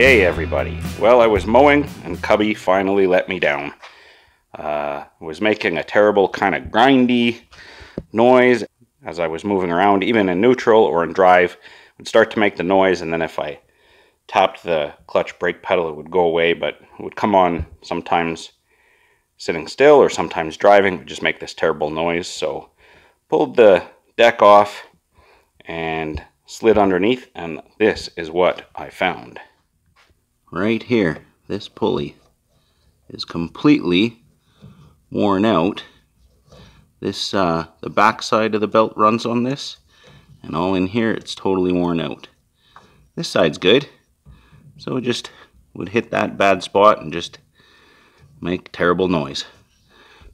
Good everybody. Well, I was mowing and Cubby finally let me down. Uh, was making a terrible kind of grindy noise as I was moving around, even in neutral or in drive, would start to make the noise, and then if I tapped the clutch brake pedal, it would go away, but it would come on sometimes sitting still or sometimes driving, would just make this terrible noise. So pulled the deck off and slid underneath and this is what I found. Right here, this pulley is completely worn out. This, uh, the back side of the belt runs on this and all in here it's totally worn out. This side's good, so it just would hit that bad spot and just make terrible noise.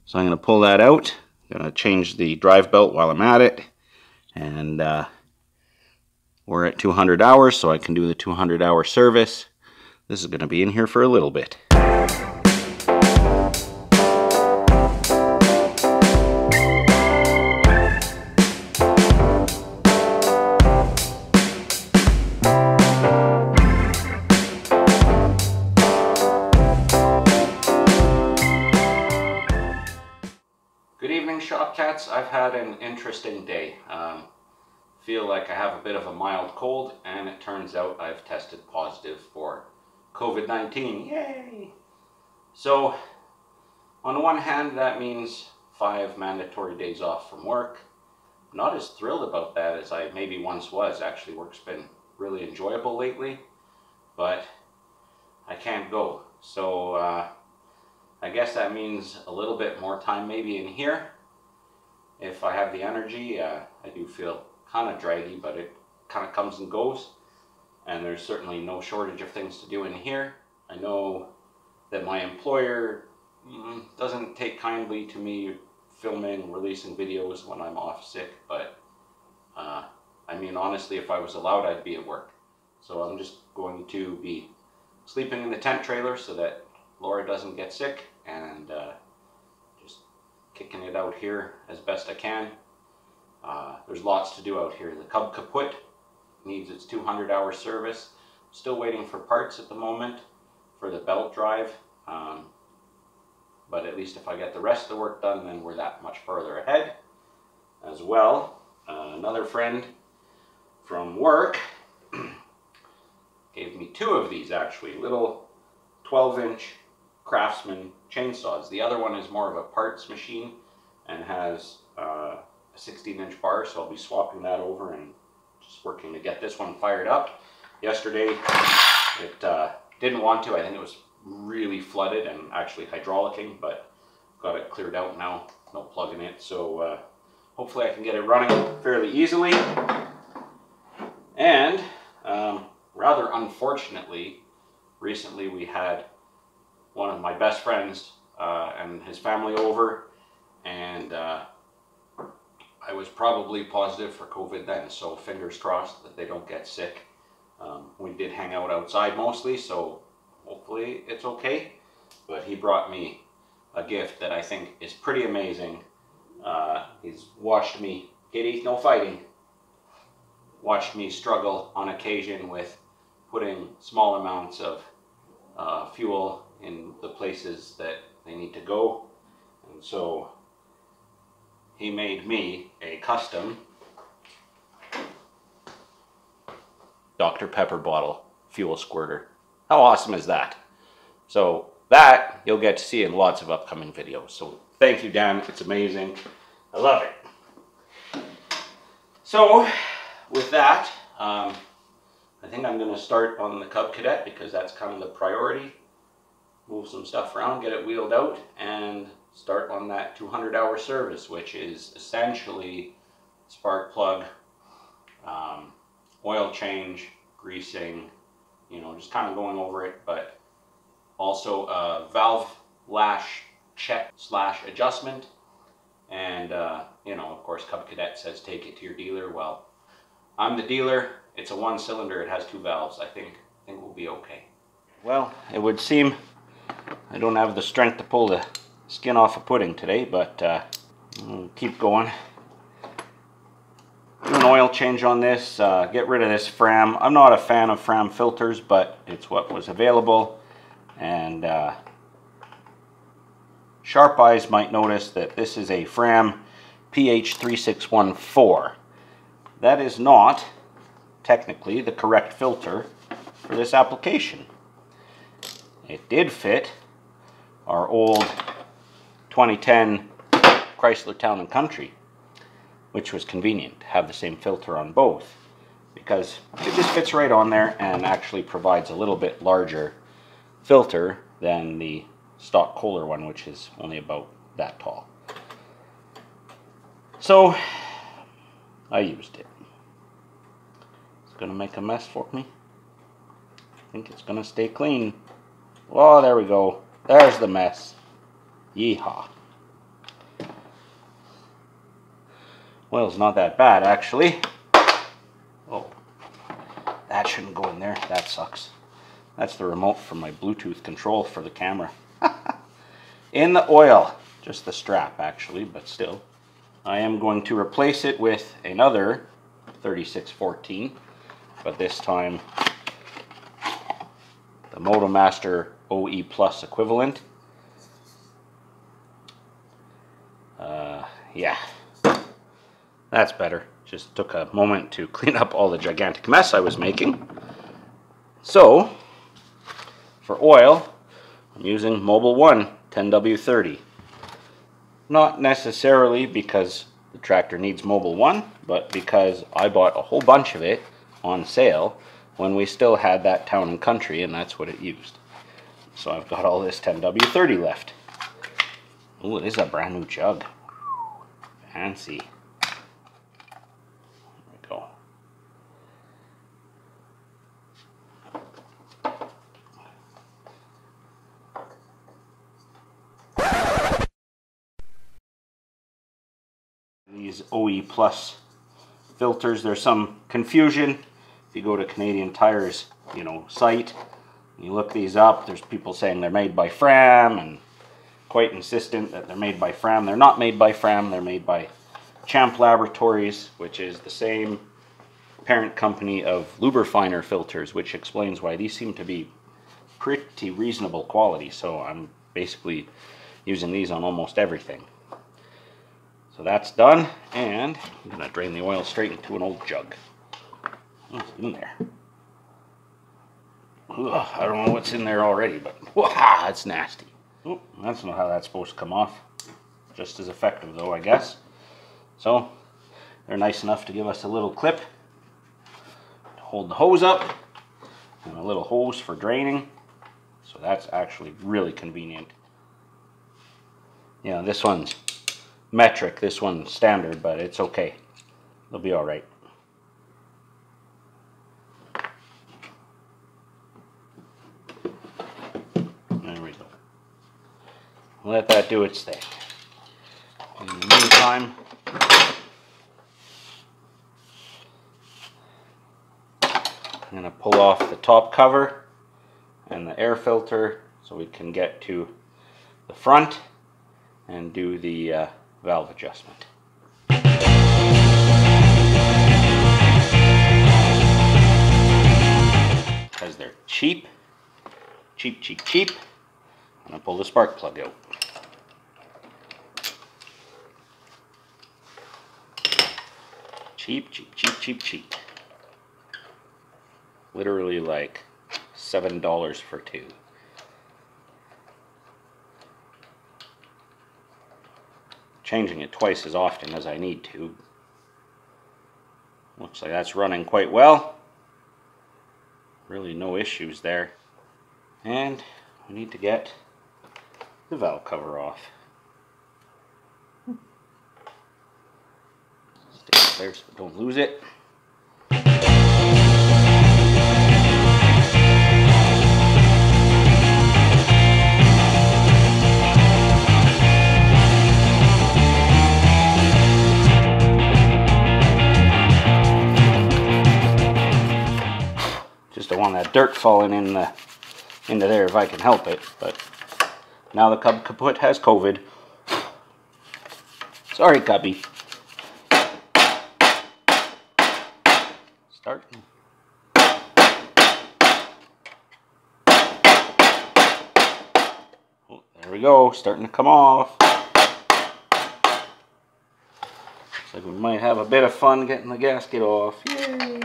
So I'm going to pull that out, I'm going to change the drive belt while I'm at it, and uh, we're at 200 hours, so I can do the 200 hour service. This is going to be in here for a little bit. Good evening, Shopcats. I've had an interesting day. Um, feel like I have a bit of a mild cold and it turns out I've tested positive for COVID-19. Yay! So, on the one hand, that means five mandatory days off from work. Not as thrilled about that as I maybe once was. Actually, work's been really enjoyable lately, but I can't go. So, uh, I guess that means a little bit more time maybe in here. If I have the energy, uh, I do feel kind of draggy, but it kind of comes and goes. And there's certainly no shortage of things to do in here. I know that my employer mm, doesn't take kindly to me filming, releasing videos when I'm off sick, but uh, I mean, honestly, if I was allowed, I'd be at work. So I'm just going to be sleeping in the tent trailer so that Laura doesn't get sick and uh, just kicking it out here as best I can. Uh, there's lots to do out here. The Cub Kaput needs its 200 hour service. Still waiting for parts at the moment for the belt drive. Um, but at least if I get the rest of the work done, then we're that much further ahead. As well, uh, another friend from work gave me two of these actually, little 12 inch Craftsman chainsaws. The other one is more of a parts machine and has uh, 16 inch bar, so I'll be swapping that over and just working to get this one fired up. Yesterday, it uh, didn't want to. I think it was really flooded and actually hydraulicing, but got it cleared out now. No plug in it, so uh, hopefully I can get it running fairly easily. And um, rather unfortunately, recently we had one of my best friends uh, and his family over, and uh, I was probably positive for COVID then, so fingers crossed that they don't get sick. Um, we did hang out outside mostly, so hopefully it's okay. But he brought me a gift that I think is pretty amazing. Uh, he's watched me, Kitty, no fighting, watched me struggle on occasion with putting small amounts of uh, fuel in the places that they need to go. And so he made me a custom Dr. Pepper bottle fuel squirter. How awesome is that? So that you'll get to see in lots of upcoming videos. So thank you, Dan. It's amazing. I love it. So with that, um, I think I'm going to start on the Cub Cadet because that's kind of the priority. Move some stuff around, get it wheeled out, and start on that 200 hour service, which is essentially spark plug, um, oil change, greasing, you know, just kind of going over it, but also a valve lash check slash adjustment. And, uh, you know, of course, Cub Cadet says take it to your dealer. Well, I'm the dealer. It's a one cylinder. It has two valves. I think, I think we'll be okay. Well, it would seem I don't have the strength to pull the skin off a pudding today, but uh, we'll keep going. Do an oil change on this, uh, get rid of this Fram. I'm not a fan of Fram filters, but it's what was available. And uh, sharp eyes might notice that this is a Fram PH3614. That is not technically the correct filter for this application. It did fit our old 2010 Chrysler Town and Country, which was convenient to have the same filter on both because it just fits right on there and actually provides a little bit larger filter than the stock Kohler one, which is only about that tall. So I used it. It's gonna make a mess for me. I think it's gonna stay clean. Oh, there we go. There's the mess. Yeehaw. Oil's not that bad, actually. Oh, that shouldn't go in there. That sucks. That's the remote for my Bluetooth control for the camera. in the oil. Just the strap, actually, but still. I am going to replace it with another 3614, but this time the Motomaster OE Plus equivalent. Uh, yeah, that's better. Just took a moment to clean up all the gigantic mess I was making. So, for oil, I'm using Mobil 1 10W30. Not necessarily because the tractor needs Mobil 1, but because I bought a whole bunch of it on sale when we still had that town and country and that's what it used. So I've got all this 10W30 left. Oh, it is a brand new jug. Fancy. There we go. These OE Plus filters, there's some confusion. If you go to Canadian Tire's, you know, site, you look these up, there's people saying they're made by Fram and quite insistent that they're made by Fram. They're not made by Fram, they're made by Champ Laboratories, which is the same parent company of Luber-finer filters, which explains why these seem to be pretty reasonable quality. So I'm basically using these on almost everything. So that's done, and I'm to drain the oil straight into an old jug. Oh, what's in there? Ugh, I don't know what's in there already, but wow, that's nasty. Oh, that's not how that's supposed to come off. Just as effective though, I guess. So, they're nice enough to give us a little clip to hold the hose up and a little hose for draining. So that's actually really convenient. Yeah, this one's metric, this one's standard, but it's okay. They'll be alright. Let that do its thing. In the meantime, I'm going to pull off the top cover and the air filter so we can get to the front and do the uh, valve adjustment. Because they're cheap, cheap, cheap, cheap, I'm going to pull the spark plug out. Cheap, cheap, cheap, cheap, cheap. Literally like $7 for two. Changing it twice as often as I need to. Looks like that's running quite well. Really no issues there. And we need to get the valve cover off. There so don't lose it. Just don't want that dirt falling in the into there if I can help it, but now the cub kaput has COVID. Sorry, cubby. Oh, there we go, starting to come off. Looks like we might have a bit of fun getting the gasket off. Yay!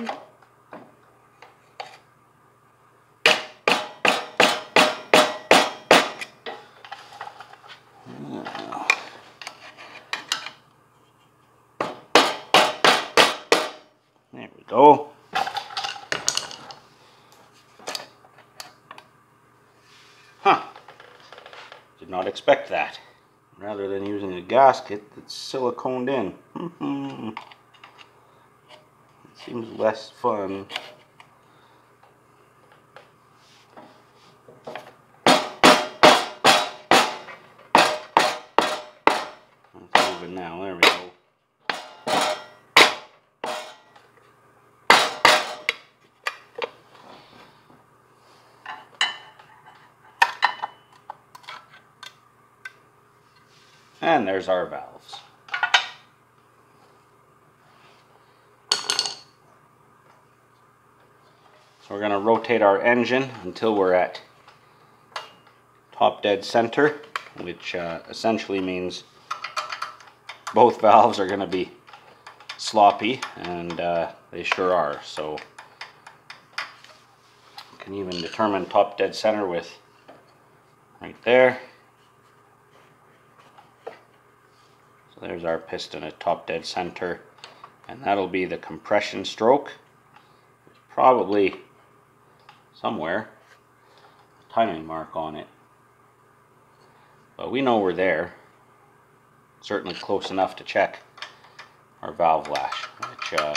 There we go. Not expect that. Rather than using a gasket that's siliconed in. it seems less fun. Moving now. There we go. And there's our valves. So we're going to rotate our engine until we're at top dead center, which uh, essentially means both valves are going to be sloppy, and uh, they sure are. So you can even determine top dead center with right there. There's our piston at top dead center, and that'll be the compression stroke. Probably somewhere timing mark on it. But we know we're there. Certainly close enough to check our valve lash, which uh,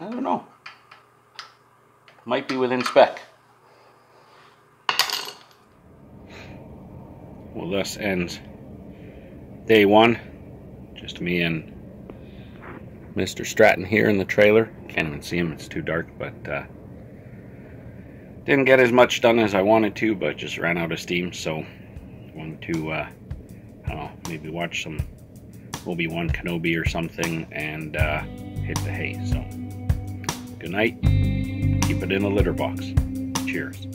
I don't know. Might be within spec. Well, thus ends day one. Just me and Mr. Stratton here in the trailer. Can't even see him, it's too dark, but uh, didn't get as much done as I wanted to, but just ran out of steam, so wanted to, uh, I don't know, maybe watch some Obi-Wan Kenobi or something and uh, hit the hay. So, good night. Keep it in a litter box. Cheers.